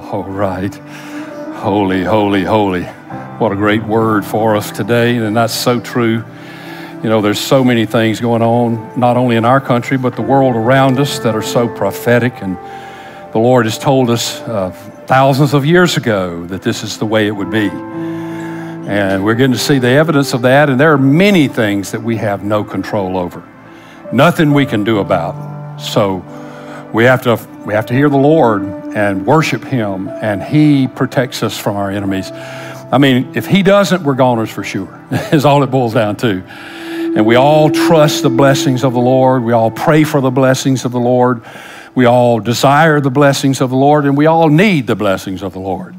All right. Holy, holy, holy. What a great word for us today, and that's so true. You know, there's so many things going on, not only in our country, but the world around us that are so prophetic. And the Lord has told us uh, thousands of years ago that this is the way it would be. And we're getting to see the evidence of that. And there are many things that we have no control over, nothing we can do about. So we have to, we have to hear the Lord and worship Him, and He protects us from our enemies. I mean, if He doesn't, we're goners for sure, is all it boils down to. And we all trust the blessings of the Lord. We all pray for the blessings of the Lord. We all desire the blessings of the Lord, and we all need the blessings of the Lord.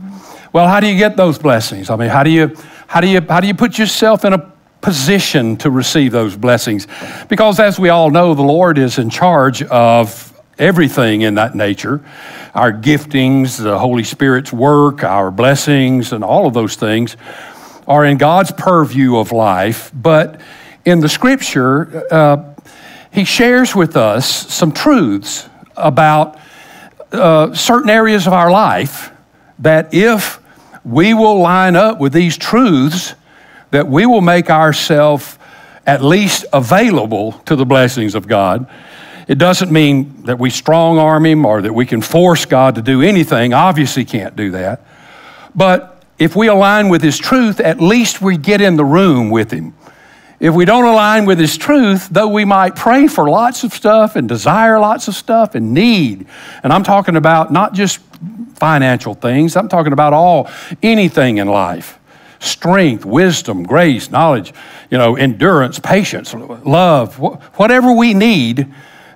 Well, how do you get those blessings? I mean, how do you how do you how do you put yourself in a position to receive those blessings? Because as we all know, the Lord is in charge of everything in that nature. Our giftings, the Holy Spirit's work, our blessings, and all of those things are in God's purview of life. But in the scripture, uh, he shares with us some truths about uh, certain areas of our life that if we will line up with these truths, that we will make ourselves at least available to the blessings of God. It doesn't mean that we strong arm him or that we can force God to do anything. Obviously, can't do that. But if we align with his truth, at least we get in the room with him. If we don't align with His truth, though we might pray for lots of stuff and desire lots of stuff and need, and I'm talking about not just financial things, I'm talking about all, anything in life strength, wisdom, grace, knowledge, you know, endurance, patience, love, whatever we need,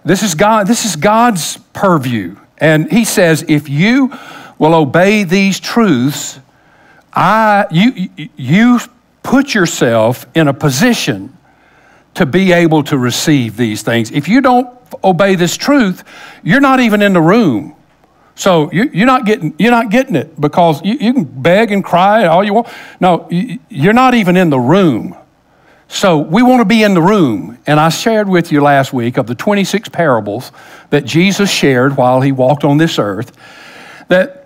this is God, this is God's purview. And he says, if you will obey these truths, I you you put yourself in a position to be able to receive these things. If you don't obey this truth, you're not even in the room. So you're not getting, you're not getting it because you, you can beg and cry all you want. No, you're not even in the room. So we want to be in the room. And I shared with you last week of the 26 parables that Jesus shared while he walked on this earth that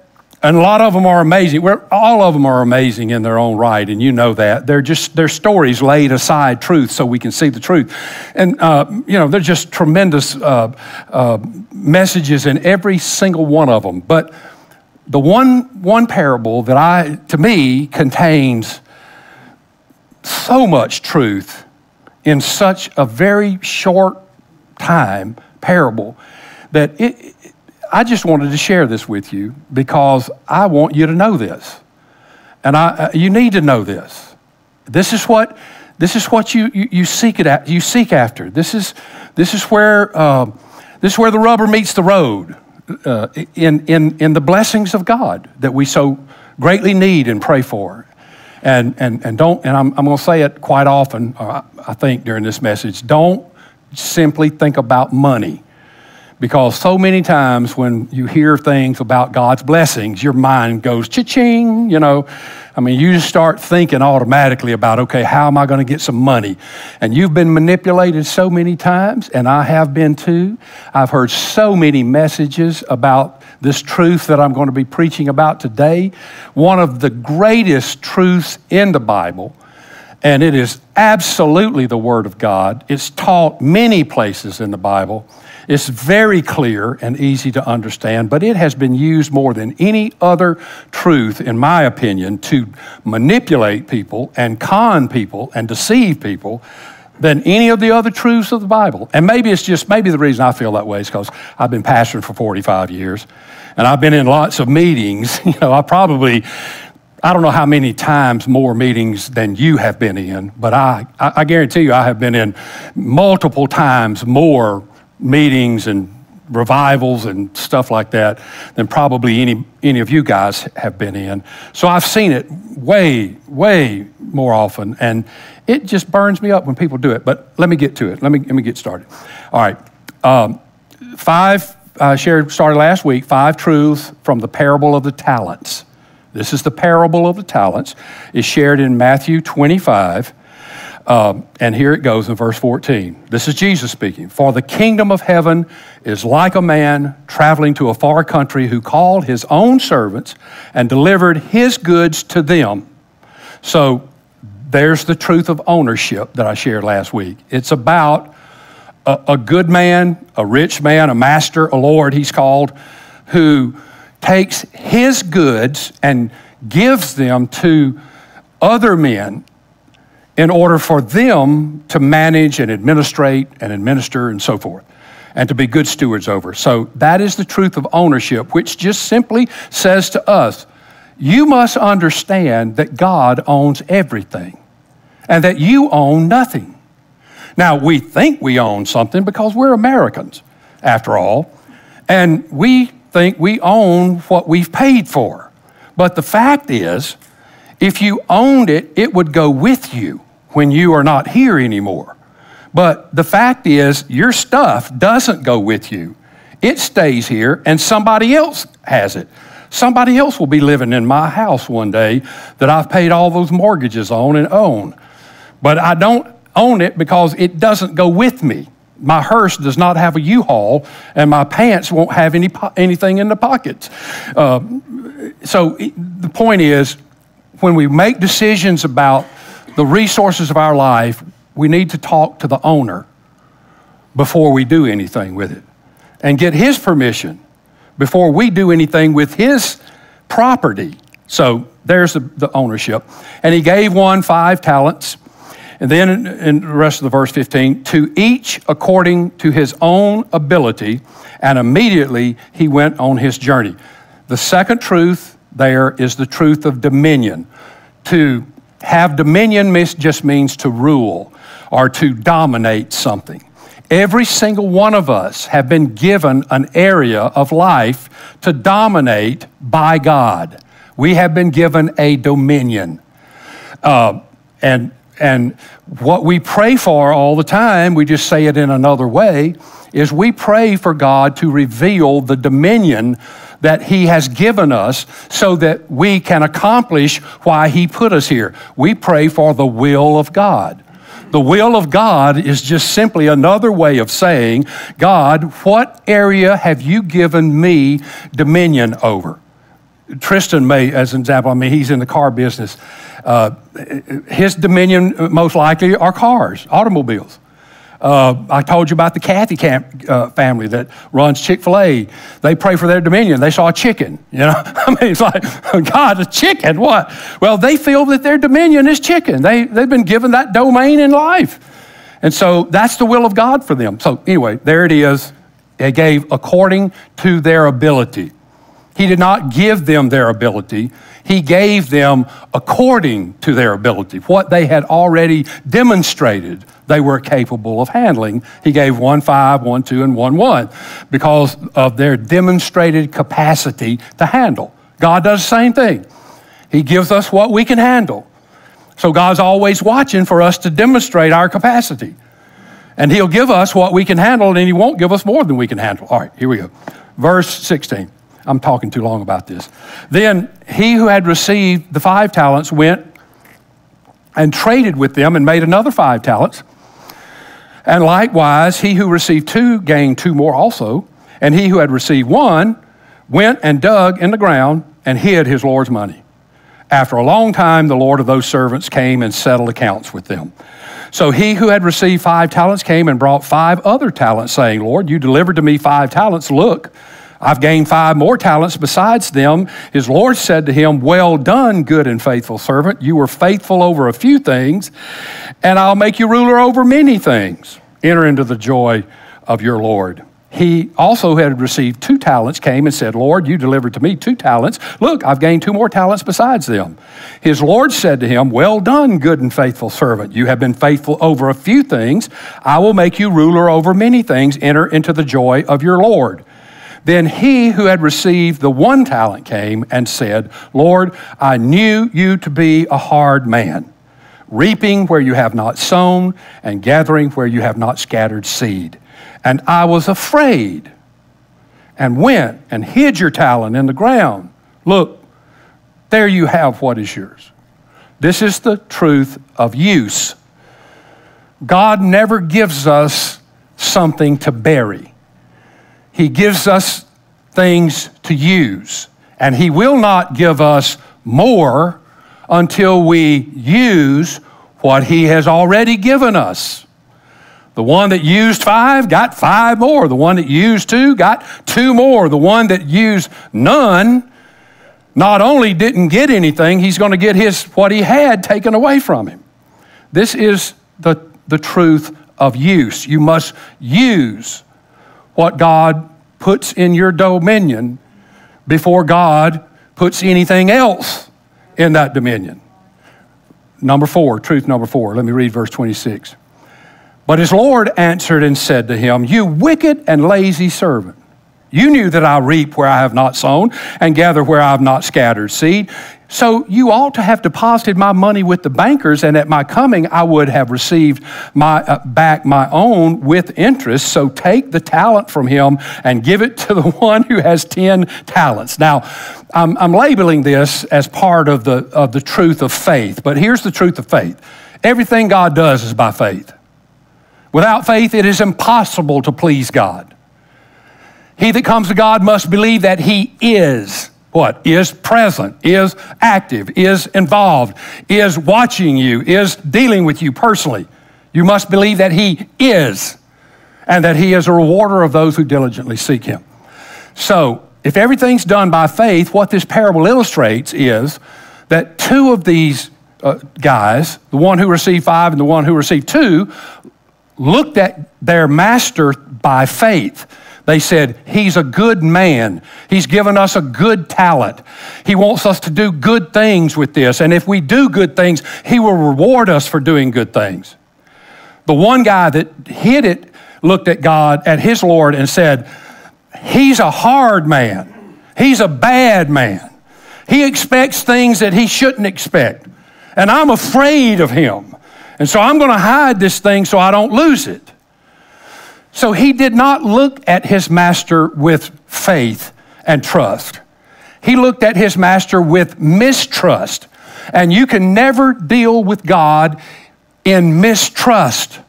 and a lot of them are amazing. We're, all of them are amazing in their own right, and you know that. They're just they're stories laid aside truth so we can see the truth. And uh, you know they're just tremendous uh, uh, messages in every single one of them. But the one one parable that I to me contains so much truth in such a very short time parable that it, I just wanted to share this with you because I want you to know this. And I, uh, you need to know this. This is what, this is what you, you, you seek, it at, you seek after. This is, this is, where, uh, this is where the rubber meets the road uh, in, in, in the blessings of God that we so greatly need and pray for. And, and, and don't, and I'm, I'm going to say it quite often, uh, I think, during this message don't simply think about money because so many times when you hear things about God's blessings, your mind goes cha-ching, you know. I mean, you just start thinking automatically about, okay, how am I going to get some money? And you've been manipulated so many times, and I have been too. I've heard so many messages about this truth that I'm going to be preaching about today. One of the greatest truths in the Bible, and it is absolutely the Word of God. It's taught many places in the Bible it's very clear and easy to understand, but it has been used more than any other truth, in my opinion, to manipulate people and con people and deceive people than any of the other truths of the Bible. And maybe it's just, maybe the reason I feel that way is because I've been pastoring for 45 years and I've been in lots of meetings. You know, I probably, I don't know how many times more meetings than you have been in, but I, I guarantee you I have been in multiple times more meetings and revivals and stuff like that than probably any, any of you guys have been in. So I've seen it way, way more often, and it just burns me up when people do it. But let me get to it. Let me, let me get started. All right. Um, five, I shared, started last week, five truths from the parable of the talents. This is the parable of the talents. It's shared in Matthew 25. Um, and here it goes in verse 14. This is Jesus speaking. For the kingdom of heaven is like a man traveling to a far country who called his own servants and delivered his goods to them. So there's the truth of ownership that I shared last week. It's about a, a good man, a rich man, a master, a lord, he's called, who takes his goods and gives them to other men in order for them to manage and administrate and administer and so forth and to be good stewards over. So that is the truth of ownership, which just simply says to us, you must understand that God owns everything and that you own nothing. Now, we think we own something because we're Americans, after all, and we think we own what we've paid for. But the fact is, if you owned it, it would go with you when you are not here anymore. But the fact is, your stuff doesn't go with you. It stays here, and somebody else has it. Somebody else will be living in my house one day that I've paid all those mortgages on and own. But I don't own it because it doesn't go with me. My hearse does not have a U-Haul, and my pants won't have any anything in the pockets. Uh, so the point is, when we make decisions about the resources of our life, we need to talk to the owner before we do anything with it, and get his permission before we do anything with his property. So there's the, the ownership. And he gave one five talents and then in, in, the rest of the verse 15, to each according to his own ability, and immediately he went on his journey. The second truth there is the truth of dominion. To have dominion just means to rule or to dominate something. Every single one of us have been given an area of life to dominate by God. We have been given a dominion. Uh, and and what we pray for all the time, we just say it in another way, is we pray for God to reveal the dominion that He has given us so that we can accomplish why He put us here. We pray for the will of God. The will of God is just simply another way of saying, God, what area have you given me dominion over? Tristan may, as an example, I mean, he's in the car business. Uh, his dominion, most likely, are cars, automobiles. Uh, I told you about the Cathy Camp uh, family that runs Chick fil A. They pray for their dominion. They saw a chicken. You know, I mean, it's like, God, a chicken, what? Well, they feel that their dominion is chicken. They, they've been given that domain in life. And so that's the will of God for them. So, anyway, there it is. They gave according to their ability. He did not give them their ability. He gave them according to their ability, what they had already demonstrated they were capable of handling. He gave one five, one two, and one one because of their demonstrated capacity to handle. God does the same thing. He gives us what we can handle. So God's always watching for us to demonstrate our capacity. And He'll give us what we can handle, and He won't give us more than we can handle. All right, here we go. Verse 16. I'm talking too long about this. Then he who had received the five talents went and traded with them and made another five talents. And likewise, he who received two gained two more also. And he who had received one went and dug in the ground and hid his Lord's money. After a long time, the Lord of those servants came and settled accounts with them. So he who had received five talents came and brought five other talents, saying, Lord, you delivered to me five talents. Look, I've gained five more talents besides them. His Lord said to him, Well done, good and faithful servant. You were faithful over a few things, and I'll make you ruler over many things. Enter into the joy of your Lord. He also had received two talents, came and said, Lord, you delivered to me two talents. Look, I've gained two more talents besides them. His Lord said to him, Well done, good and faithful servant. You have been faithful over a few things. I will make you ruler over many things. Enter into the joy of your Lord. Then he who had received the one talent came and said, Lord, I knew you to be a hard man, reaping where you have not sown, and gathering where you have not scattered seed. And I was afraid and went and hid your talent in the ground. Look, there you have what is yours. This is the truth of use. God never gives us something to bury. He gives us things to use. And He will not give us more until we use what He has already given us. The one that used five got five more. The one that used two got two more. The one that used none not only didn't get anything, he's going to get his what he had taken away from him. This is the, the truth of use. You must use what God puts in your dominion before God puts anything else in that dominion. Number four, truth number four. Let me read verse 26. But his Lord answered and said to him, You wicked and lazy servant. You knew that I reap where I have not sown and gather where I have not scattered seed. So you ought to have deposited my money with the bankers, and at my coming I would have received my, uh, back my own with interest. So take the talent from him and give it to the one who has 10 talents. Now, I'm, I'm labeling this as part of the, of the truth of faith, but here's the truth of faith everything God does is by faith. Without faith, it is impossible to please God. He that comes to God must believe that He is what? Is present, is active, is involved, is watching you, is dealing with you personally. You must believe that He is and that He is a rewarder of those who diligently seek Him. So, if everything's done by faith, what this parable illustrates is that two of these uh, guys, the one who received five and the one who received two, looked at their master by faith. They said, He's a good man. He's given us a good talent. He wants us to do good things with this. And if we do good things, He will reward us for doing good things. The one guy that hid it looked at God, at his Lord, and said, He's a hard man. He's a bad man. He expects things that he shouldn't expect. And I'm afraid of him. And so I'm going to hide this thing so I don't lose it. So he did not look at his master with faith and trust. He looked at his master with mistrust. And you can never deal with God in mistrust.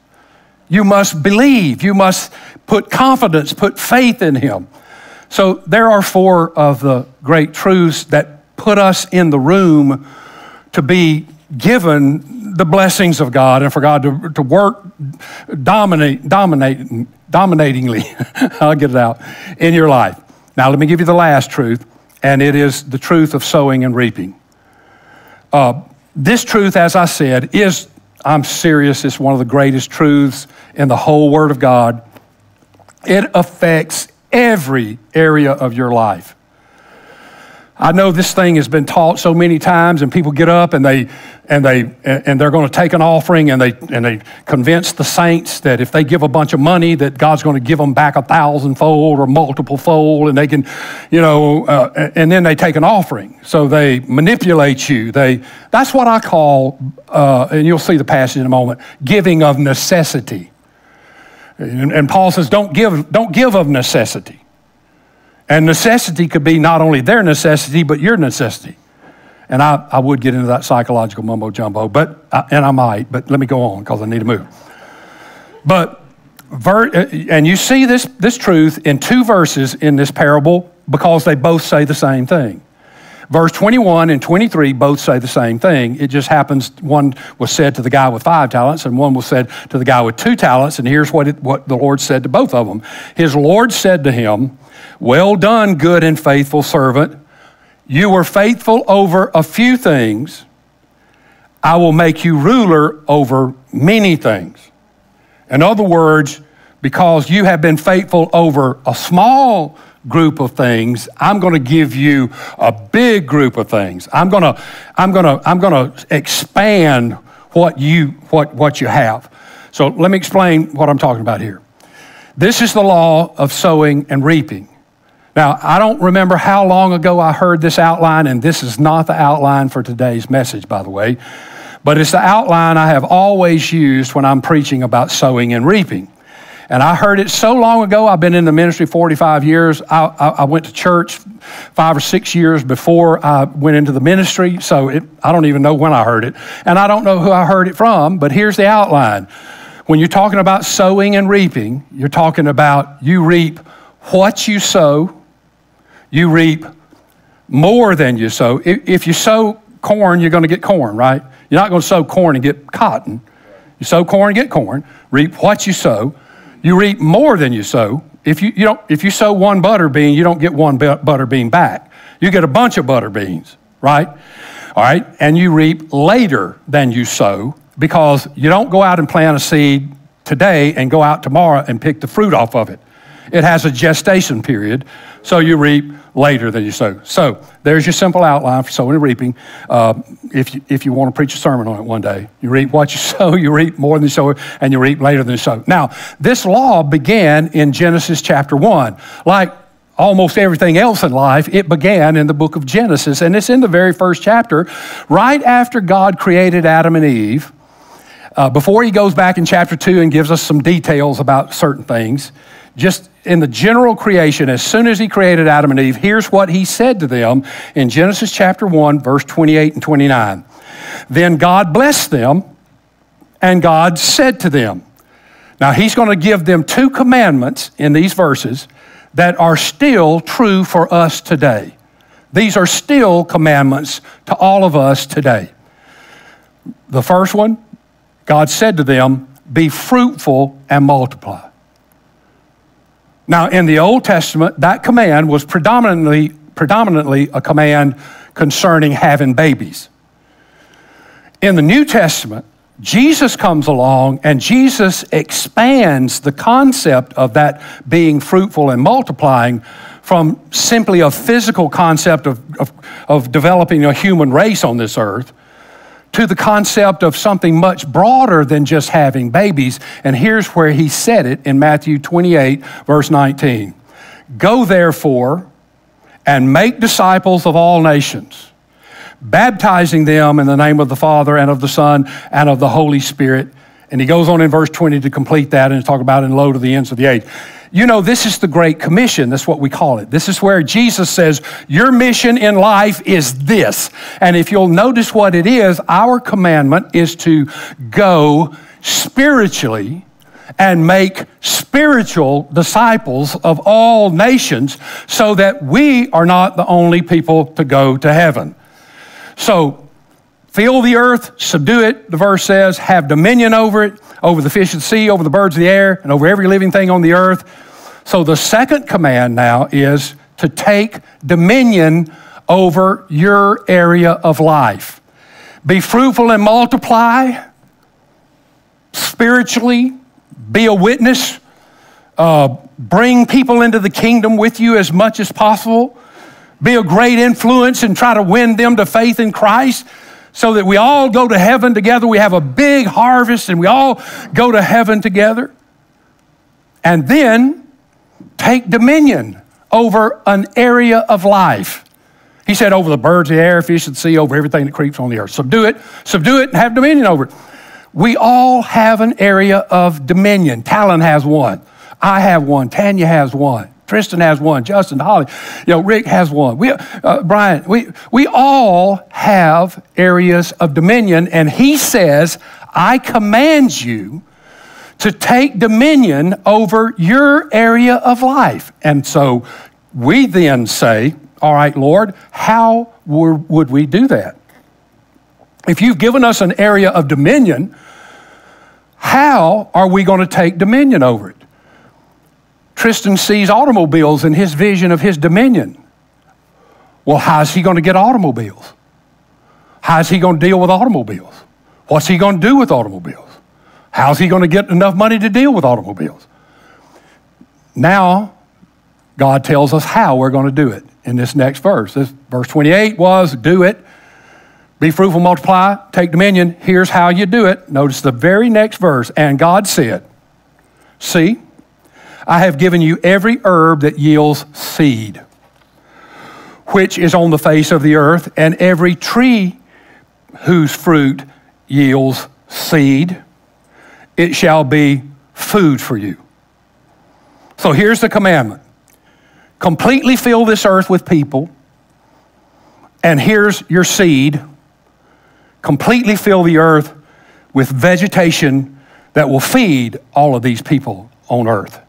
You must believe, you must put confidence, put faith in him. So there are four of the great truths that put us in the room to be given the blessings of God and for God to, to work dominate, dominate, dominatingly, I'll get it out, in your life. Now, let me give you the last truth, and it is the truth of sowing and reaping. Uh, this truth, as I said, is, I'm serious, it's one of the greatest truths in the whole Word of God. It affects every area of your life. I know this thing has been taught so many times, and people get up and they and they and they're going to take an offering, and they and they convince the saints that if they give a bunch of money, that God's going to give them back a thousandfold or multiple fold, and they can, you know, uh, and then they take an offering. So they manipulate you. They that's what I call, uh, and you'll see the passage in a moment, giving of necessity. And, and Paul says, don't give don't give of necessity. And necessity could be not only their necessity, but your necessity. And I, I would get into that psychological mumbo jumbo, but, and I might, but let me go on because I need to move. But, uh, and you see this, this truth in two verses in this parable because they both say the same thing. Verse 21 and 23 both say the same thing. It just happens one was said to the guy with five talents and one was said to the guy with two talents. And here's what, it, what the Lord said to both of them His Lord said to him, well done, good and faithful servant. You were faithful over a few things. I will make you ruler over many things. In other words, because you have been faithful over a small group of things, I'm going to give you a big group of things. I'm going to, I'm going to, I'm going to expand what you, what, what you have. So let me explain what I'm talking about here. This is the law of sowing and reaping. Now, I don't remember how long ago I heard this outline, and this is not the outline for today's message, by the way, but it's the outline I have always used when I'm preaching about sowing and reaping. And I heard it so long ago. I've been in the ministry 45 years. I, I, I, went to church five or six years before I went into the ministry. So it, I don't even know when I heard it. And I don't know who I heard it from, but here's the outline. When you're talking about sowing and reaping, you're talking about you reap what you sow, you reap more than you sow. If you sow corn, you're going to get corn, right? You're not going to sow corn and get cotton. You sow corn get corn, reap what you sow. You reap more than you sow. If you, you, don't, if you sow one butter bean, you don't get one butter bean back. You get a bunch of butter beans, right? All right, and you reap later than you sow because you don't go out and plant a seed today and go out tomorrow and pick the fruit off of it. It has a gestation period, so you reap later than you sow. So there's your simple outline for sowing and reaping. Uh, if, you, if you want to preach a sermon on it one day, you reap what you sow, you reap more than you sow, and you reap later than you sow. Now, this law began in Genesis chapter 1. Like almost everything else in life, it began in the book of Genesis, and it's in the very first chapter, right after God created Adam and Eve. Uh, before he goes back in chapter 2 and gives us some details about certain things, just in the general creation, as soon as he created Adam and Eve, here's what he said to them in Genesis chapter 1, verse 28 and 29. Then God blessed them, and God said to them, Now he's going to give them two commandments in these verses that are still true for us today. These are still commandments to all of us today. The first one, God said to them, Be fruitful and multiply. Now, in the Old Testament, that command was predominantly, predominantly a command concerning having babies. In the New Testament, Jesus comes along and Jesus expands the concept of that being fruitful and multiplying from simply a physical concept of, of, of developing a human race on this earth to the concept of something much broader than just having babies. And here's where he said it in Matthew 28, verse 19 Go therefore and make disciples of all nations, baptizing them in the name of the Father and of the Son and of the Holy Spirit. And he goes on in verse 20 to complete that and talk about in low to the ends of the age. You know, this is the Great Commission. That's what we call it. This is where Jesus says, Your mission in life is this. And if you'll notice what it is, our commandment is to go spiritually and make spiritual disciples of all nations so that we are not the only people to go to heaven. So, fill the earth, subdue it, the verse says, have dominion over it over the fish of the sea, over the birds of the air, and over every living thing on the earth. So the second command now is to take dominion over your area of life. Be fruitful and multiply spiritually, be a witness, uh, bring people into the kingdom with you as much as possible, be a great influence and try to win them to faith in Christ so that we all go to heaven together. We have a big harvest and we all go to heaven together. And then take dominion over an area of life. He said, over the birds of the air, fish the sea, over everything that creeps on the earth. Subdue it, subdue it, and have dominion over it. We all have an area of dominion. Talon has one. I have one. Tanya has one. Tristan has one. Justin, Holly, you know, Rick has one. We, uh, Brian, we, we all have areas of dominion, and he says, I command you to take dominion over your area of life. And so we then say, All right, Lord, how would we do that? If you've given us an area of dominion, how are we going to take dominion over it? Tristan sees automobiles in his vision of his dominion. Well, how's he going to get automobiles? How's he going to deal with automobiles? What's he going to do with automobiles? How's he going to get enough money to deal with automobiles? Now, God tells us how we're going to do it in this next verse. This verse 28 was do it, be fruitful, multiply, take dominion. Here's how you do it. Notice the very next verse. And God said, See, I have given you every herb that yields seed, which is on the face of the earth, and every tree whose fruit yields seed. It shall be food for you. So here's the commandment completely fill this earth with people, and here's your seed. Completely fill the earth with vegetation that will feed all of these people on earth.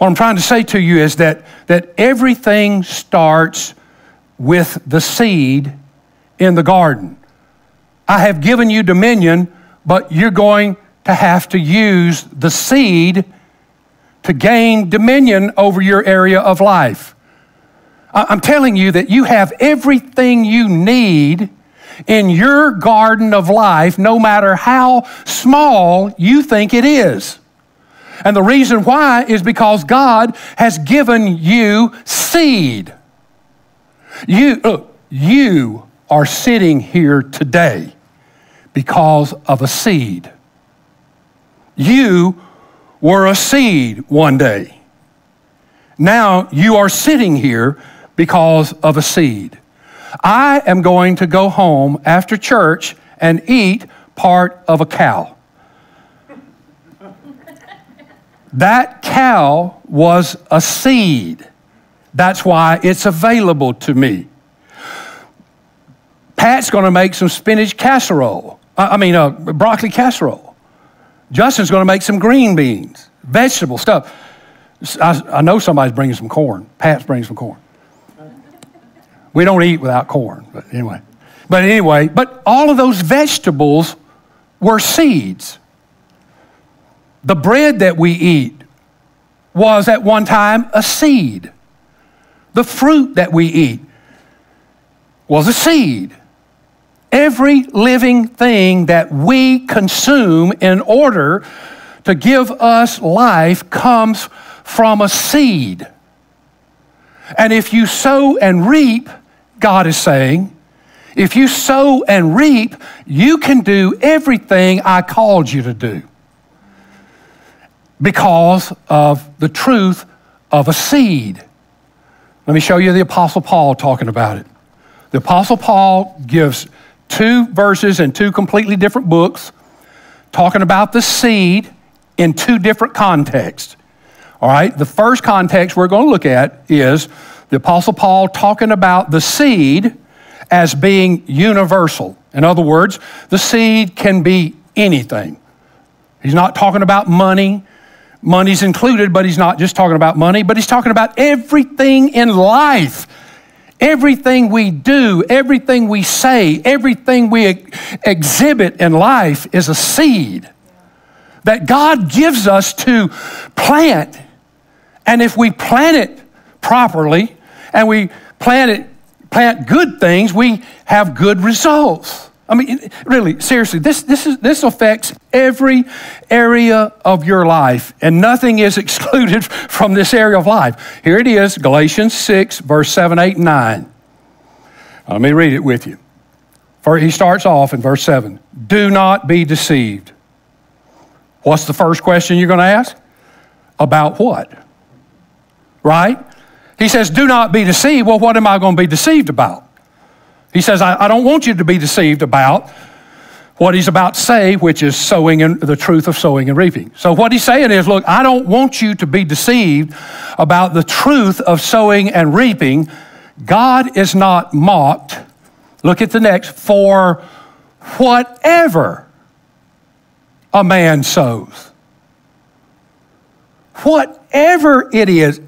What I'm trying to say to you is that, that everything starts with the seed in the garden. I have given you dominion, but you're going to have to use the seed to gain dominion over your area of life. I'm telling you that you have everything you need in your garden of life, no matter how small you think it is. And the reason why is because God has given you seed. You, look, you are sitting here today because of a seed. You were a seed one day. Now you are sitting here because of a seed. I am going to go home after church and eat part of a cow. That cow was a seed. That's why it's available to me. Pat's going to make some spinach casserole. I mean, uh, broccoli casserole. Justin's going to make some green beans, vegetable stuff. I, I know somebody's bringing some corn. Pat's bringing some corn. We don't eat without corn, but anyway. But anyway, but all of those vegetables were seeds. The bread that we eat was at one time a seed. The fruit that we eat was a seed. Every living thing that we consume in order to give us life comes from a seed. And if you sow and reap, God is saying, if you sow and reap, you can do everything I called you to do because of the truth of a seed. Let me show you the Apostle Paul talking about it. The Apostle Paul gives two verses in two completely different books talking about the seed in two different contexts. All right, the first context we're going to look at is the Apostle Paul talking about the seed as being universal. In other words, the seed can be anything. He's not talking about money. Money's included, but he's not just talking about money, but he's talking about everything in life. Everything we do, everything we say, everything we exhibit in life is a seed that God gives us to plant. And if we plant it properly, and we plant it, plant good things, we have good results. I mean, really, seriously, this, this, is, this affects every area of your life, and nothing is excluded from this area of life. Here it is Galatians 6, verse 7, 8, and 9. Let me read it with you. For he starts off in verse 7 Do not be deceived. What's the first question you're going to ask? About what? Right? He says, Do not be deceived. Well, what am I going to be deceived about? He says, I, I don't want you to be deceived about what he's about to say, which is sowing and the truth of sowing and reaping. So what he's saying is, look, I don't want you to be deceived about the truth of sowing and reaping. God is not mocked. Look at the next, for whatever a man sows. Whatever it is,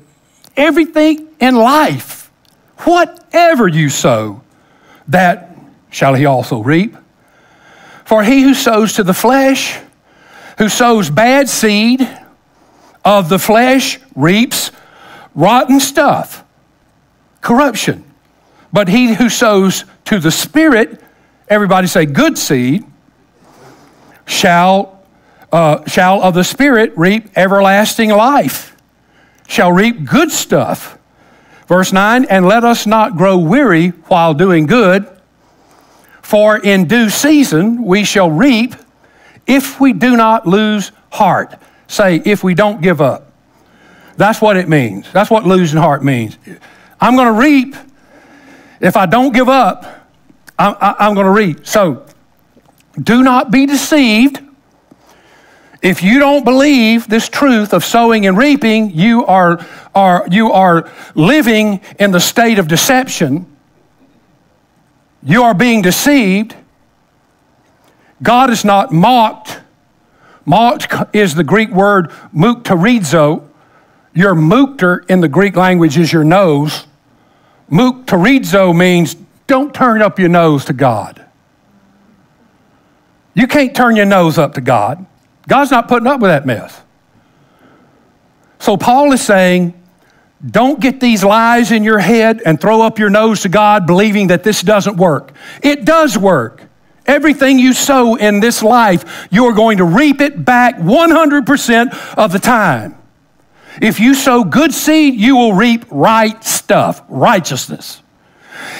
everything in life. Whatever you sow, that shall he also reap. For he who sows to the flesh, who sows bad seed of the flesh, reaps rotten stuff, corruption. But he who sows to the Spirit, everybody say good seed, shall, uh, shall of the Spirit reap everlasting life shall reap good stuff. Verse 9, and let us not grow weary while doing good, for in due season we shall reap if we do not lose heart. Say, if we don't give up. That's what it means. That's what losing heart means. I'm going to reap. If I don't give up, I'm, going to reap. So do not be deceived. If you don't believe this truth of sowing and reaping, you are, are, you are living in the state of deception. You are being deceived. God is not mocked, Mocked is the Greek word mukterizo. Your mukter in the Greek language is your nose. Mukterizo means don't turn up your nose to God. You can't turn your nose up to God. God's not putting up with that mess. So Paul is saying, don't get these lies in your head and throw up your nose to God believing that this doesn't work. It does work. Everything you sow in this life, you're going to reap it back 100% of the time. If you sow good seed, you will reap right stuff, righteousness.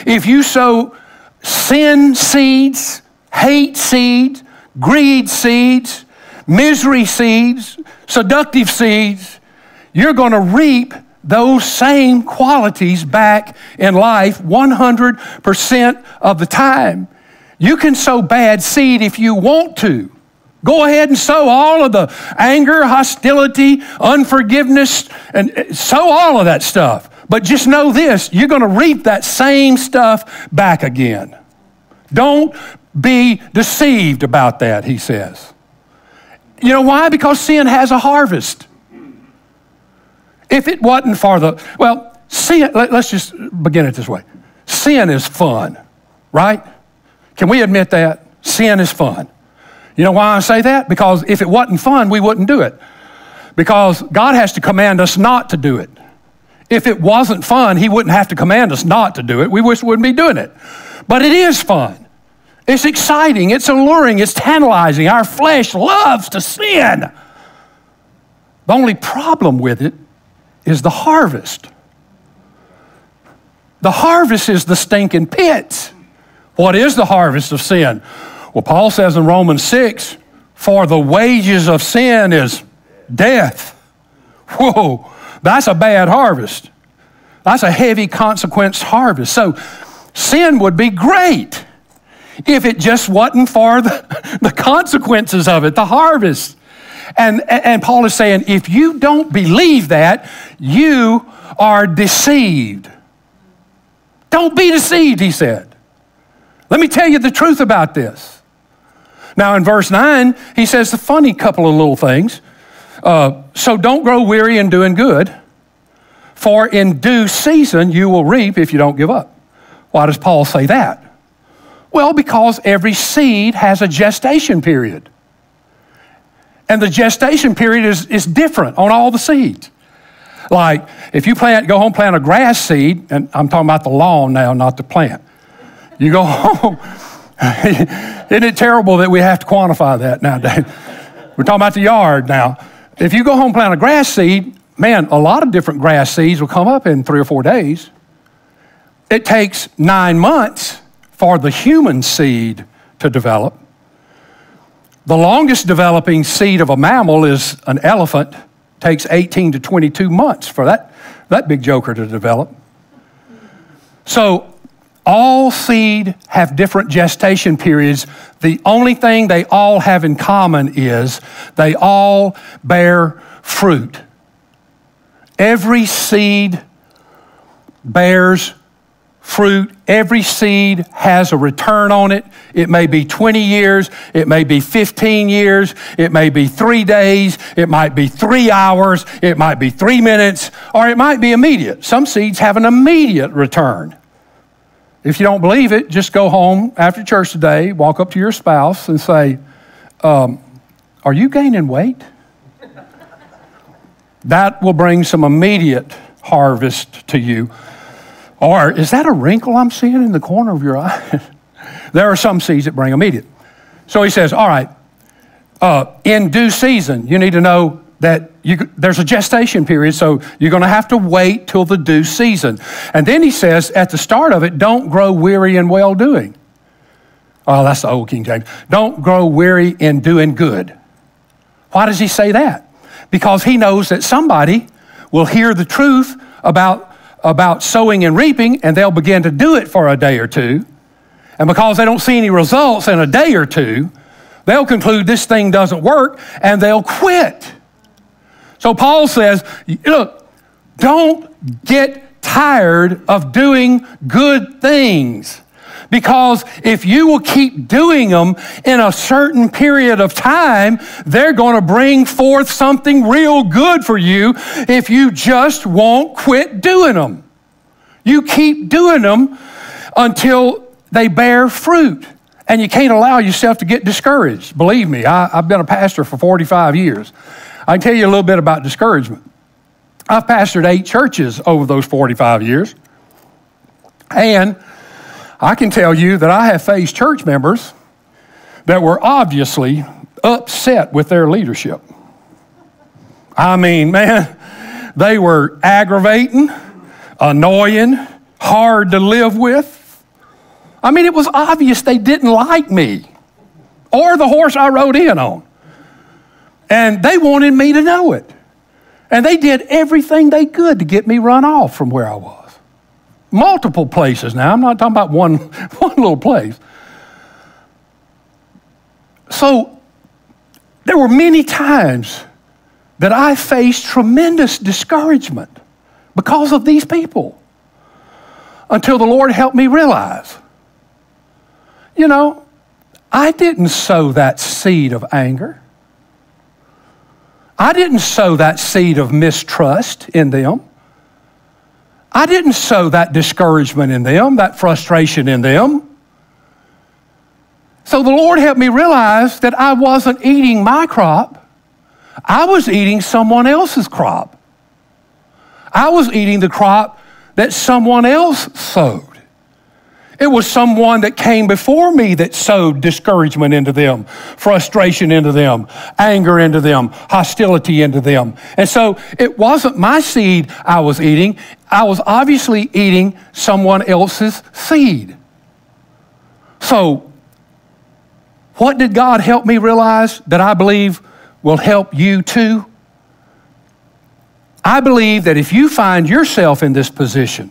If you sow sin seeds, hate seeds, greed seeds, misery seeds, seductive seeds, you're going to reap those same qualities back in life 100% of the time. You can sow bad seed if you want to. Go ahead and sow all of the anger, hostility, unforgiveness, and eh, sow all of that stuff. But just know this you're going to reap that same stuff back again. Don't be deceived about that, he says. You know why? Because sin has a harvest. If it wasn't for the, well, sin, let, us just begin it this way. Sin is fun, right? Can we admit that? Sin is fun. You know why I say that? Because if it wasn't fun, we wouldn't do it. Because God has to command us not to do it. If it wasn't fun, He wouldn't have to command us not to do it. We wish we wouldn't be doing it. But it is fun. It's exciting, it's alluring, it's tantalizing. Our flesh loves to sin. The only problem with it is the harvest. The harvest is the stinking pits. What is the harvest of sin? Well, Paul says in Romans 6 for the wages of sin is death. Whoa, that's a bad harvest. That's a heavy consequence harvest. So, sin would be great if it just wasn't for the, the consequences of it, the harvest. And, and Paul is saying, if you don't believe that, you are deceived. Don't be deceived, he said. Let me tell you the truth about this. Now, in verse 9, he says the funny couple of little things. Uh, so don't grow weary in doing good, for in due season you will reap if you don't give up. Why does Paul say that? Well, because every seed has a gestation period. And the gestation period is, is different on all the seeds. Like if you plant, go home, plant a grass seed, and I'm talking about the lawn now, not the plant. You go home. Isn't it terrible that we have to quantify that nowadays? We're talking about the yard now. If you go home plant a grass seed, man, a lot of different grass seeds will come up in three or four days. It takes nine months for the human seed to develop. The longest developing seed of a mammal is an elephant. Takes 18 to 22 months for that, that big joker to develop. So all seed have different gestation periods. The only thing they all have in common is they all bear fruit. Every seed bears fruit. Every seed has a return on it. It may be 20 years, it may be 15 years, it may be three days, it might be three hours, it might be three minutes, or it might be immediate. Some seeds have an immediate return. If you don't believe it, just go home after church today, walk up to your spouse, and say, um, Are you gaining weight? that will bring some immediate harvest to you. Or is that a wrinkle I'm seeing in the corner of your eye? there are some seeds that bring immediate. So he says, All right, uh, in due season, you need to know that you, there's a gestation period, so you're going to have to wait till the due season. And then he says at the start of it, don't grow weary in well doing. Oh, that's the old King James. Don't grow weary in doing good. Why does he say that? Because he knows that somebody will hear the truth about, about sowing and reaping, and they'll begin to do it for a day or two. And because they don't see any results in a day or two, they'll conclude this thing doesn't work and they'll quit. So Paul says, look, don't get tired of doing good things. Because if you will keep doing them in a certain period of time, they're going to bring forth something real good for you if you just won't quit doing them. You keep doing them until they bear fruit. And you can't allow yourself to get discouraged. Believe me, I, have been a pastor for 45 years. I can tell you a little bit about discouragement. I've pastored eight churches over those 45 years. And I can tell you that I have faced church members that were obviously upset with their leadership. I mean, man, they were aggravating, annoying, hard to live with. I mean, it was obvious they didn't like me or the horse I rode in on. And they wanted me to know it. And they did everything they could to get me run off from where I was. Multiple places now. I'm not talking about one, one little place. So there were many times that I faced tremendous discouragement because of these people until the Lord helped me realize you know, I didn't sow that seed of anger. I didn't sow that seed of mistrust in them. I didn't sow that discouragement in them, that frustration in them. So the Lord helped me realize that I wasn't eating my crop, I was eating someone else's crop. I was eating the crop that someone else sowed. It was someone that came before me that sowed discouragement into them, frustration into them, anger into them, hostility into them. And so it wasn't my seed I was eating. I was obviously eating someone else's seed. So, what did God help me realize that I believe will help you too? I believe that if you find yourself in this position,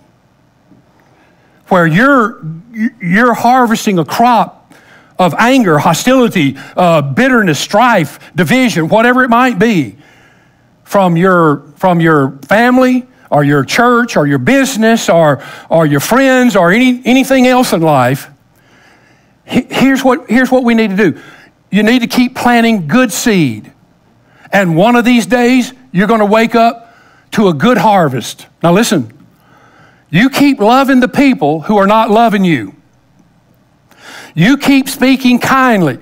where you're, you're harvesting a crop of anger, hostility, uh, bitterness, strife, division, whatever it might be, from your, from your family or your church or your business or, or your friends or any, anything else in life, here's what, here's what we need to do. You need to keep planting good seed. And one of these days, you're going to wake up to a good harvest. Now, listen, you keep loving the people who are not loving you. You keep speaking kindly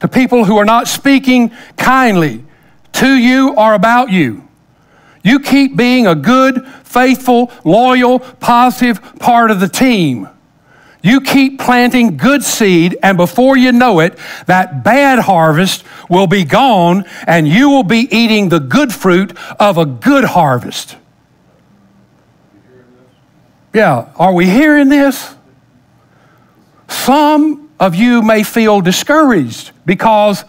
to people who are not speaking kindly to you or about you. You keep being a good, faithful, loyal, positive part of the team. You keep planting good seed, and before you know it, that bad harvest will be gone, and you will be eating the good fruit of a good harvest. Yeah, are we hearing this? Some of you may feel discouraged because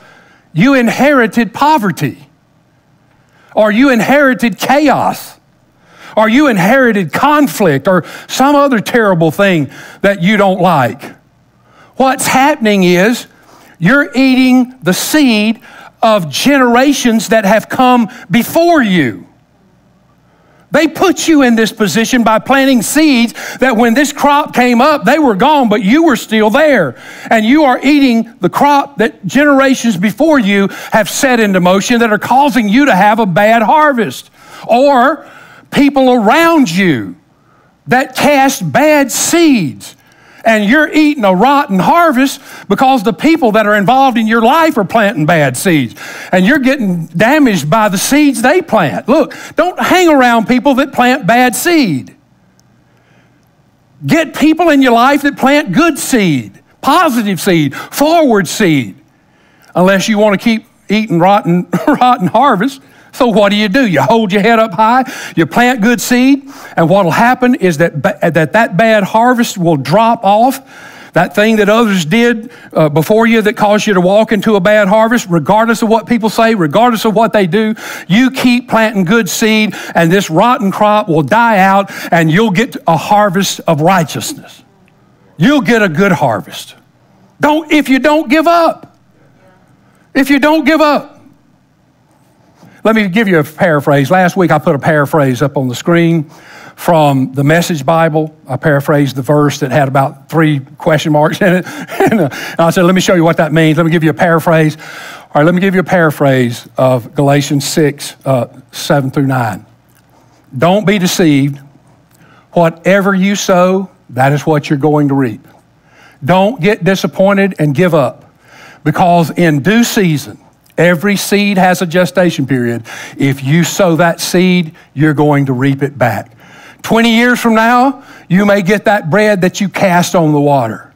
you inherited poverty, or you inherited chaos, or you inherited conflict, or some other terrible thing that you don't like. What's happening is you're eating the seed of generations that have come before you. They put you in this position by planting seeds that when this crop came up, they were gone, but you were still there. And you are eating the crop that generations before you have set into motion that are causing you to have a bad harvest. Or people around you that cast bad seeds and you're eating a rotten harvest because the people that are involved in your life are planting bad seeds and you're getting damaged by the seeds they plant. Look, don't hang around people that plant bad seed. Get people in your life that plant good seed, positive seed, forward seed, unless you want to keep eating rotten, rotten harvest. So what do you do? You hold your head up high, you plant good seed, and what will happen is that, that that bad harvest will drop off. That thing that others did uh, before you that caused you to walk into a bad harvest, regardless of what people say, regardless of what they do, you keep planting good seed, and this rotten crop will die out, and you'll get a harvest of righteousness. You'll get a good harvest. Don't if you don't give up. If you don't give up. Let me give you a paraphrase. Last week I put a paraphrase up on the screen. from the Message Bible. I paraphrased the verse that had about three question marks in it. and, uh, I said, let me show you what that means. Let me give you a paraphrase. All right, let me give you a paraphrase of Galatians 6, uh, 7 through 9. Don't be deceived. Whatever you sow, that is what you're going to reap. Don't get disappointed and give up because in due season, every seed has a gestation period. If you sow that seed, you're going to reap it back. 20 years from now, you may get that bread that you cast on the water,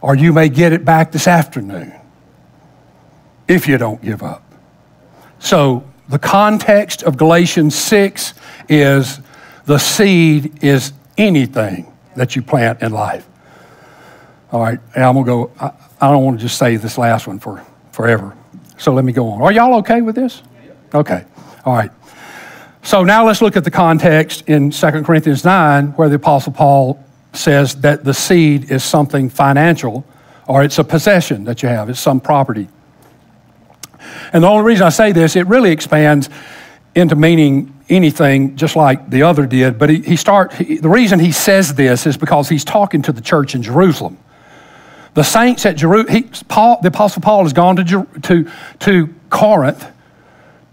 or you may get it back this afternoon if you don't give up. So, the context of Galatians 6 is the seed is anything that you plant in life. All right, and I'm gonna go. I, I don't want to just say this last one for forever. So let me go on. Are y'all okay with this? Okay. All right. So now let's look at the context in 2 Corinthians 9, where the Apostle Paul says that the seed is something financial or it's a possession that you have, it's some property. And the only reason I say this, it really expands into meaning anything just like the other did. But he, he start, he, the reason he says this is because he's talking to the church in Jerusalem. The saints at Jerusalem, the Apostle Paul has gone to, to, to Corinth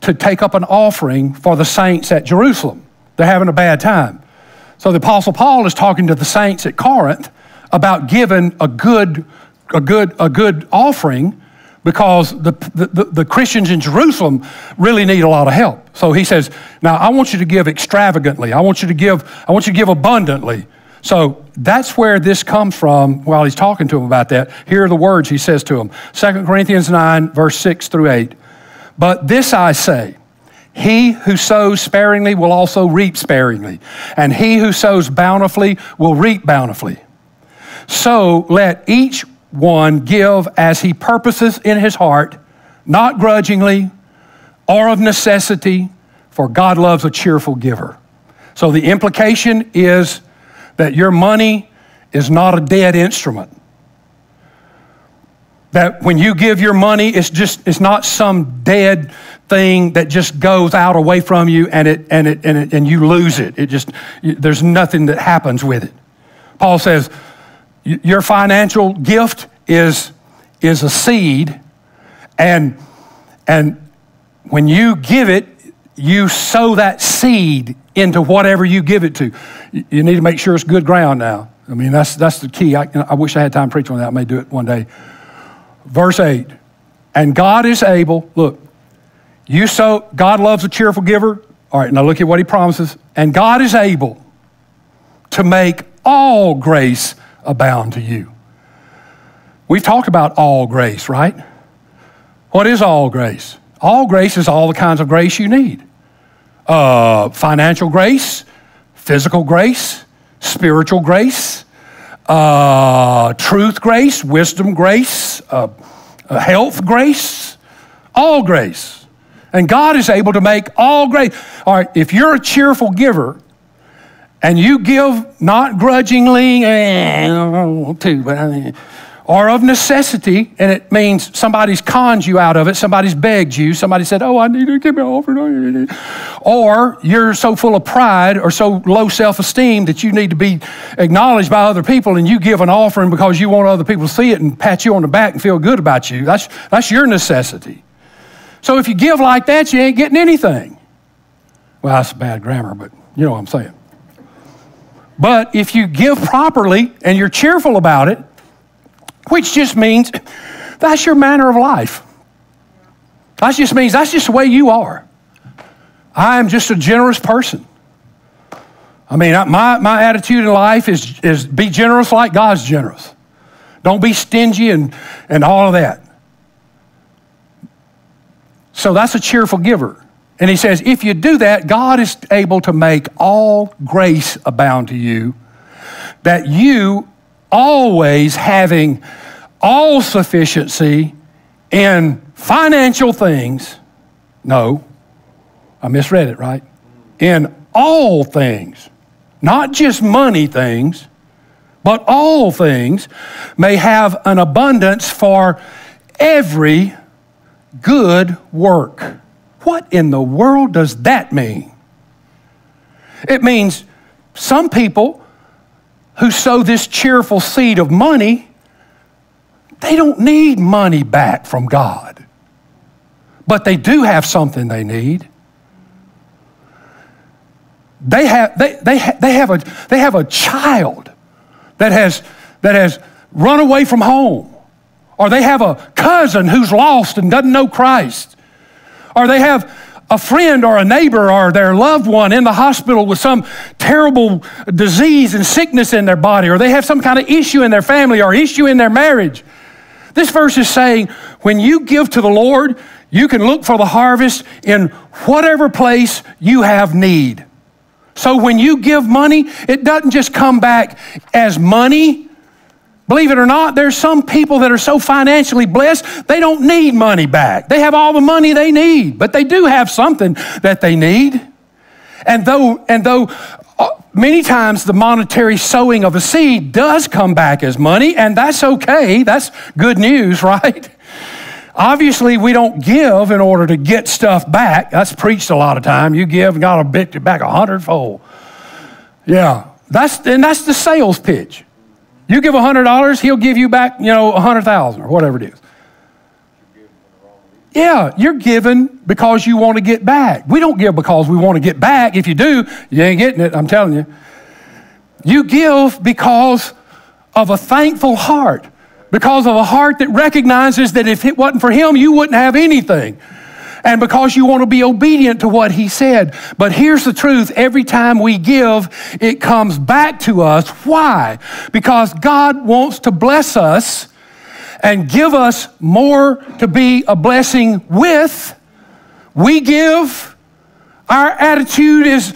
to take up an offering for the saints at Jerusalem. They're having a bad time. So the Apostle Paul is talking to the saints at Corinth about giving a good, a good, a good offering because the, the, the, Christians in Jerusalem really need a lot of help. So he says, Now I want you to give extravagantly. I want you to give, I want you to give abundantly. So that's where this comes from while he's talking to him about that. Here are the words he says to him 2 Corinthians 9, verse 6 through 8. But this I say, he who sows sparingly will also reap sparingly, and he who sows bountifully will reap bountifully. So let each one give as he purposes in his heart, not grudgingly or of necessity, for God loves a cheerful giver. So the implication is that your money is not a dead instrument. That when you give your money, it's just it's not some dead thing that just goes out away from you and it and it and, it, and you lose it. It just there's nothing that happens with it. Paul says your financial gift is, is a seed, and, and when you give it, you sow that seed into whatever you give it to. You need to make sure it's good ground now. I mean, that's, that's the key. I, I wish I had time to preach on that. I may do it one day. Verse 8 And God is able, look, you sow, God loves a cheerful giver. All right, now look at what he promises. And God is able to make all grace abound to you. We've talked about all grace, right? What is all grace? All grace is all the kinds of grace you need uh, financial grace, physical grace, spiritual grace, uh, truth grace, wisdom grace, uh, uh health grace, all grace. And God is able to make all grace. All right, if you're a cheerful giver, and you give not grudgingly, eh, I don't want to, but I mean, or of necessity, and it means somebody's conned you out of it, somebody's begged you, somebody said, Oh, I need to give me an offering. Or you're so full of pride or so low self esteem that you need to be acknowledged by other people, and you give an offering because you want other people to see it and pat you on the back and feel good about you. That's, that's your necessity. So if you give like that, you ain't getting anything. Well, that's bad grammar, but you know what I'm saying. But if you give properly and you're cheerful about it, which just means that's your manner of life. That just means that's just the way you are. I am just a generous person. I mean, my, my attitude in life is, is be generous like God's generous. Don't be stingy and, and all of that. So that's a cheerful giver. And he says, if you do that, God is able to make all grace abound to you, that you always having all sufficiency in financial things. No, I misread it, right? In all things, not just money things, but all things, may have an abundance for every good work. What in the world does that mean? It means some people who sow this cheerful seed of money, they don't need money back from God. But they do have something they need. They have, they, they, they, have, a, they have a child that has, that has run away from home, or they have a cousin who's lost and doesn't know Christ, or they have a friend or a neighbor or their loved one in the hospital with some terrible disease and sickness in their body, or they have some kind of issue in their family or issue in their marriage. This verse is saying when you give to the Lord, you can look for the harvest in whatever place you have need. So when you give money, it doesn't just come back as money. Believe it or not, there's some people that are so financially blessed, they don't need money back. They have all the money they need, but they do have something that they need. And though, and though uh, many times the monetary sowing of a seed does come back as money, and that's okay, that's good news, right? Obviously, we don't give in order to get stuff back. That's preached a lot of time. You give, God will bet you back a hundredfold. Yeah, that's and that's the sales pitch. You give a hundred dollars, he'll give you back, you know, a hundred thousand or whatever it is. Yeah, you're giving because you want to get back. We don't give because we want to get back. If you do, you ain't getting it, I'm telling you. You give because of a thankful heart because of a heart that recognizes that if it wasn't for Him, you wouldn't have anything. And because you want to be obedient to what He said. But here's the truth every time we give, it comes back to us. Why? Because God wants to bless us and give us more to be a blessing with. We give. Our attitude is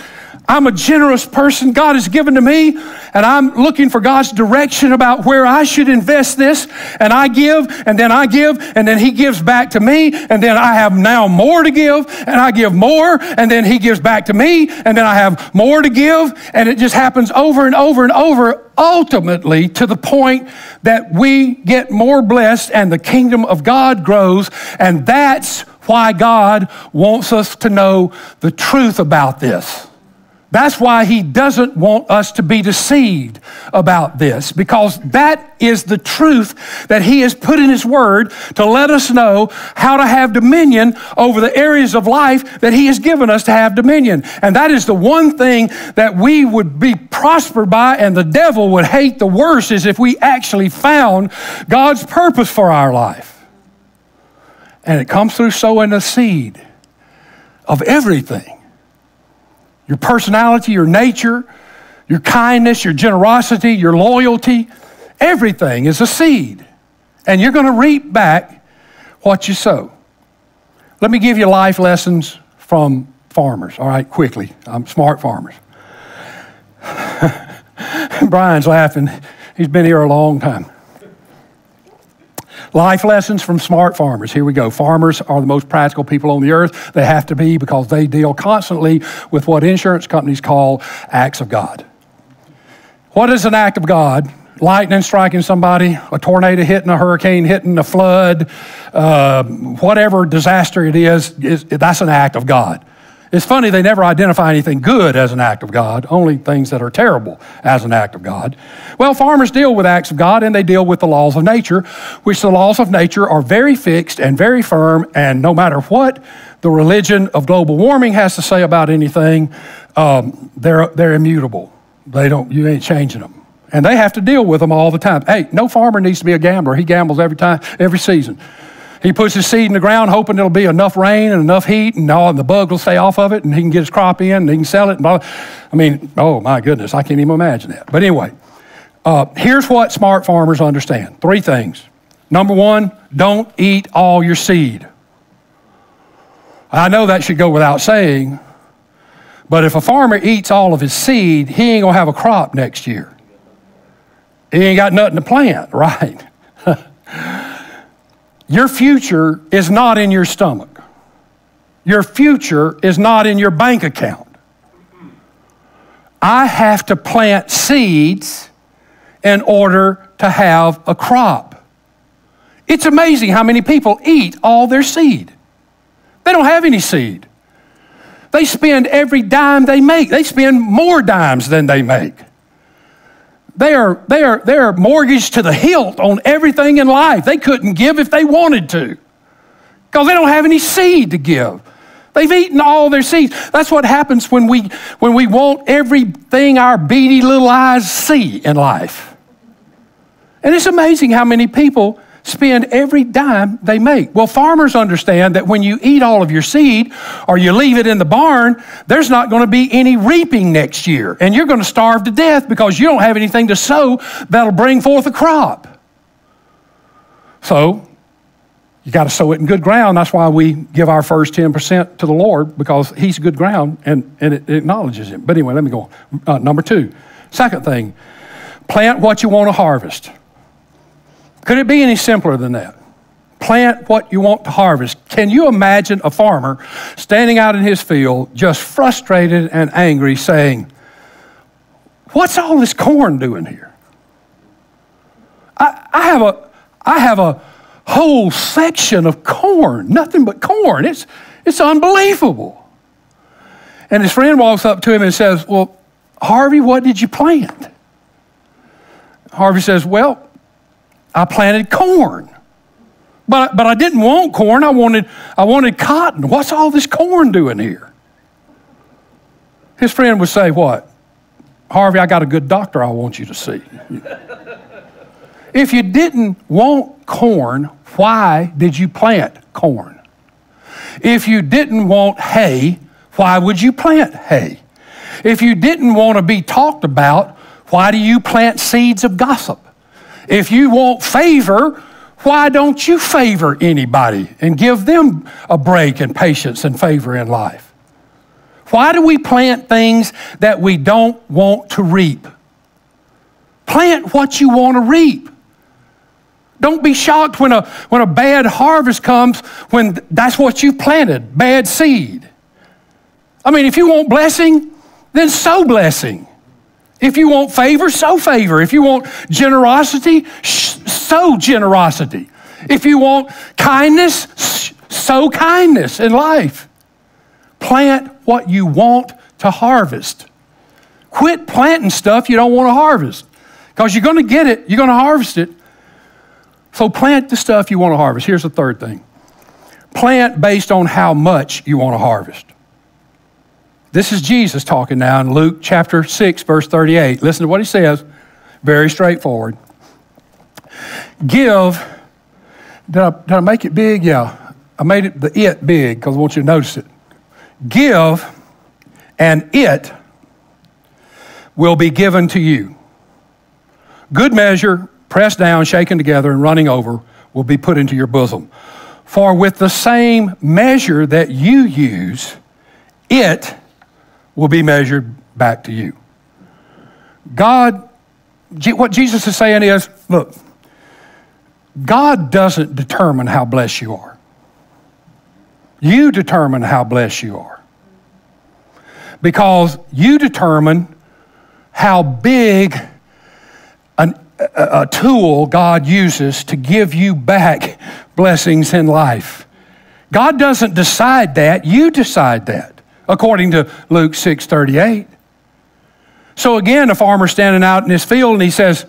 I'm a generous person God has given to me, and I'm looking for God's direction about where I should invest this. And I give, and then I give, and then He gives back to me, and then I have now more to give, and I give more, and then He gives back to me, and then I have more to give, and it just happens over and over and over, ultimately to the point that we get more blessed and the kingdom of God grows, and that's why God wants us to know the truth about this. That's why he doesn't want us to be deceived about this, because that is the truth that he has put in his word to let us know how to have dominion over the areas of life that he has given us to have dominion. And that is the one thing that we would be prospered by and the devil would hate the worst is if we actually found God's purpose for our life. And it comes through sowing the seed of everything your personality, your nature, your kindness, your generosity, your loyalty, everything is a seed. And you're going to reap back what you sow. Let me give you life lessons from farmers, all right, quickly. I'm smart farmers. Brian's laughing. He's been here a long time. Life lessons from smart farmers. Here we go. Farmers are the most practical people on the earth. They have to be because they deal constantly with what insurance companies call acts of God. What is an act of God? Lightning striking somebody, a tornado hitting, a hurricane hitting, a flood, uh, whatever disaster it is, is, that's an act of God. It's funny, they never identify anything good as an act of God, only things that are terrible as an act of God. Well, farmers deal with acts of God and they deal with the laws of nature, which the laws of nature are very fixed and very firm, and no matter what the religion of global warming has to say about anything, um, they're, they're immutable. They don't, you ain't changing them. And they have to deal with them all the time. Hey, no farmer needs to be a gambler. He gambles every time, every season. He puts his seed in the ground, hoping there'll be enough rain and enough heat, and all and the bugs will stay off of it, and he can get his crop in, and he can sell it. And blah. I mean, oh my goodness, I can't even imagine that. But anyway, uh, here's what smart farmers understand: three things. Number one, don't eat all your seed. I know that should go without saying, but if a farmer eats all of his seed, he ain't gonna have a crop next year. He ain't got nothing to plant, right? Your future is not in your stomach. Your future is not in your bank account. I have to plant seeds in order to have a crop. It's amazing how many people eat all their seed. They don't have any seed. They spend every dime they make. They spend more dimes than they make. They are, they are, they are mortgaged to the hilt on everything in life. They couldn't give if they wanted to because they don't have any seed to give. They've eaten all their seeds. That's what happens when we, when we want everything our beady little eyes see in life. And it's amazing how many people spend every dime they make. Well, farmers understand that when you eat all of your seed or you leave it in the barn, there's not going to be any reaping next year. And you're going to starve to death because you don't have anything to sow that'll bring forth a crop. So, you got to sow it in good ground. That's why we give our first 10% to the Lord because He's good ground and, and it, acknowledges Him. But anyway, let me go on. Uh, number two, second thing, plant what you want to harvest. Could it be any simpler than that? Plant what you want to harvest. Can you imagine a farmer standing out in his field just frustrated and angry saying, What's all this corn doing here? I, I have a, I have a whole section of corn, nothing but corn. It's, it's unbelievable. And his friend walks up to him and says, Well, Harvey, what did you plant? Harvey says, Well, I planted corn. But, but I didn't want corn. I wanted, I wanted cotton. What's all this corn doing here? His friend would say, What? Harvey, I got a good doctor I want you to see. if you didn't want corn, why did you plant corn? If you didn't want hay, why would you plant hay? If you didn't want to be talked about, why do you plant seeds of gossip? If you want favor, why don't you favor anybody and give them a break and patience and favor in life? Why do we plant things that we don't want to reap? Plant what you want to reap. Don't be shocked when a, when a bad harvest comes when that's what you planted bad seed. I mean, if you want blessing, then sow blessing. If you want favor, sow favor. If you want generosity, sow generosity. If you want kindness, sow kindness in life. Plant what you want to harvest. Quit planting stuff you don't want to harvest because you're going to get it, you're going to harvest it. So plant the stuff you want to harvest. Here's the third thing plant based on how much you want to harvest. This is Jesus talking now in Luke chapter 6, verse 38. Listen to what he says, very straightforward. Give, did I, did I make it big? Yeah. I made it the it big because I want you to notice it. Give, and it will be given to you. Good measure, pressed down, shaken together, and running over, will be put into your bosom. For with the same measure that you use, it will be measured back to you. God, what Jesus is saying is look, God doesn't determine how blessed you are. You determine how blessed you are. Because you determine how big an, a, a tool God uses to give you back blessings in life. God doesn't decide that, you decide that according to Luke 6:38. So again, a farmer standing out in his field and he says,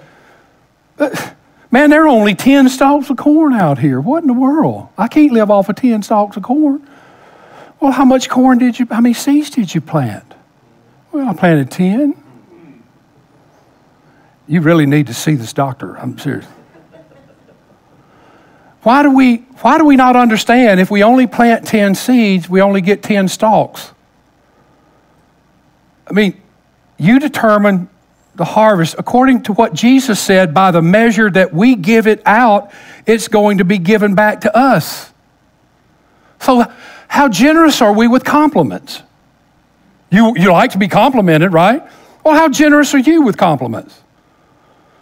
uh, Man, there are only 10 stalks of corn out here. What in the world? I can't live off of 10 stalks of corn. Well, how much corn did you, how many seeds did you plant? Well, I planted 10. You really need to see this doctor. I'm serious. Why do we, why do we not understand if we only plant 10 seeds, we only get 10 stalks? I mean, you determine the harvest according to what Jesus said by the measure that we give it out, it's going to be given back to us. So, how generous are we with compliments? You, you like to be complimented, right? Well, how generous are you with compliments?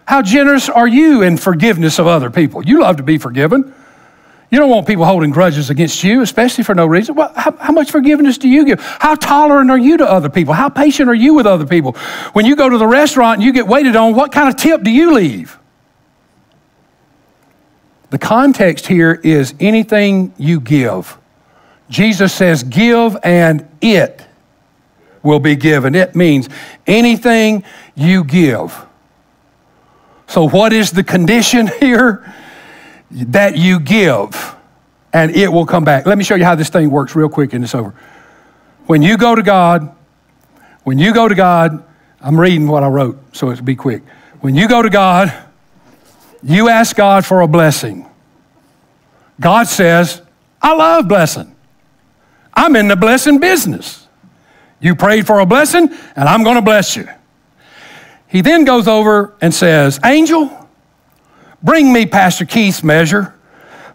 How generous are you in forgiveness of other people? You love to be forgiven. You don't want people holding grudges against you, especially for no reason. Well, how, how, much forgiveness do you give? How tolerant are you to other people? How patient are you with other people? When you go to the restaurant and you get waited on, what kind of tip do you leave? The context here is anything you give. Jesus says, give and it will be given. It means anything you give. So, what is the condition here? That you give, and it will come back. Let me show you how this thing works real quick and it's over. When you go to God, when you go to God, I'm reading what I wrote, so it'll be quick. When you go to God, you ask God for a blessing. God says, I love blessing. I'm in the blessing business. You prayed for a blessing, and I'm going to bless you. He then goes over and says, Angel, bring me Pastor Keith's measure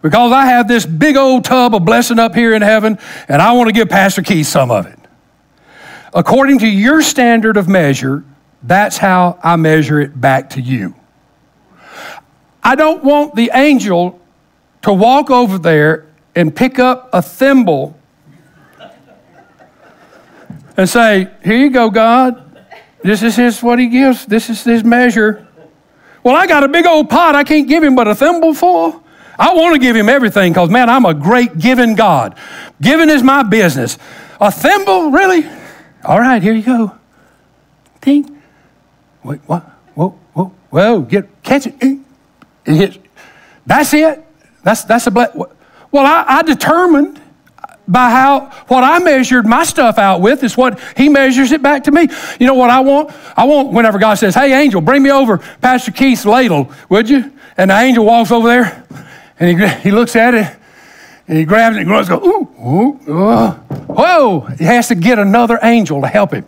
because I have this big old tub of blessing up here in heaven, and I want to give Pastor Keith some of it. According to your standard of measure, that's how I measure it back to you. I don't want the angel to walk over there and pick up a thimble and say, Here you go, God. This is his, what he gives. This is his measure. Well, I got a big old pot. I can't give him but a thimbleful. I want to give him everything because, man, I'm a great giving God. Giving is my business. A thimble? Really? All right, here you go. Ding. Wait, what? Whoa, whoa, whoa, get, catch it. That's it. That's, that's a, ble- well, I, I determined by how what I measured my stuff out with is what he measures it back to me. You know what I want? I want whenever God says, "Hey, angel, bring me over Pastor Keith's ladle, would you?" And the angel walks over there, and he he looks at it, and he grabs it and goes, "Ooh, ooh, oh. whoa!" He has to get another angel to help him,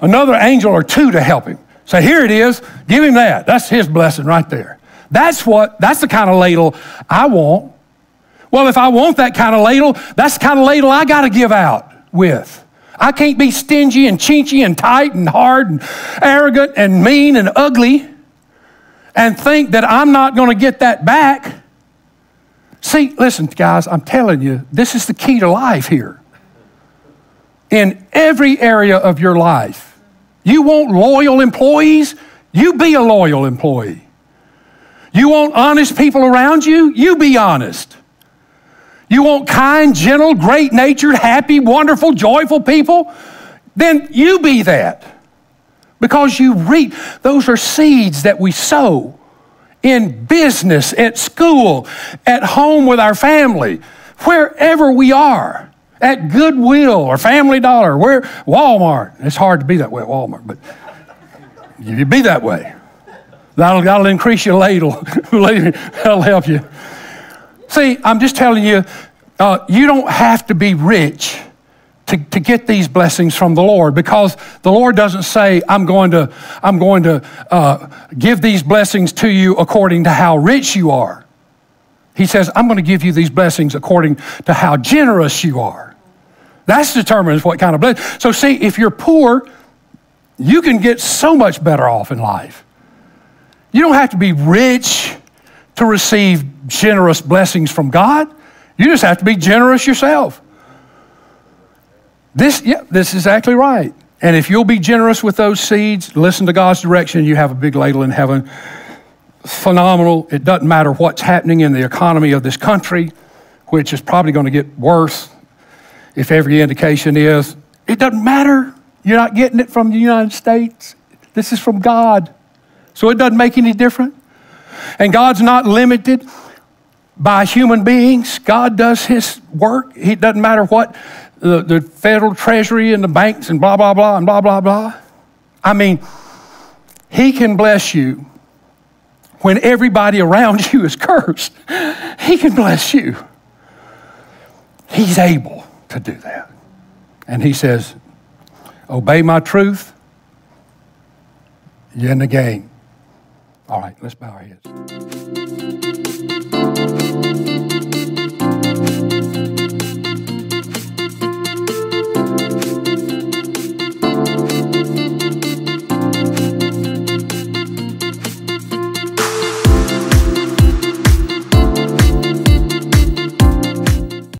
another angel or two to help him. So here it is. Give him that. That's his blessing right there. That's what. That's the kind of ladle I want. Well, if I want that kind of ladle, that's the kind of ladle I got to give out with. I can't be stingy and chinchy and tight and hard and arrogant and mean and ugly and think that I'm not going to get that back. See, listen, guys, I'm telling you, this is the key to life here. In every area of your life, you want loyal employees, you be a loyal employee. You want honest people around you, you be honest. You want kind, gentle, great natured, happy, wonderful, joyful people? Then you be that. Because you reap, those are seeds that we sow in business, at school, at home with our family, wherever we are, at Goodwill or Family Dollar, where Walmart. It's hard to be that way at Walmart, but you be that way. That'll, that'll increase your ladle. that'll help you. See, I'm just telling you, uh, you don't have to be rich to, to get these blessings from the Lord because the Lord doesn't say, I'm going to, I'm going to uh, give these blessings to you according to how rich you are. He says, I'm going to give you these blessings according to how generous you are. That's determines what kind of blessing. So, see, if you're poor, you can get so much better off in life. You don't have to be rich to receive generous blessings from God. You just have to be generous yourself. This, yeah, this is exactly right. And if you'll be generous with those seeds, listen to God's direction, you have a big ladle in heaven. Phenomenal. It doesn't matter what's happening in the economy of this country, which is probably going to get worse if every indication is. It doesn't matter. You're not getting it from the United States. This is from God. So it doesn't make any difference. And God's not limited by human beings. God does His work. It doesn't matter what the, the federal treasury and the banks and blah, blah, blah, and blah, blah, blah. I mean, He can bless you when everybody around you is cursed. He can bless you. He's able to do that. And He says, Obey my truth, you're in the game. All right, let's bow our heads.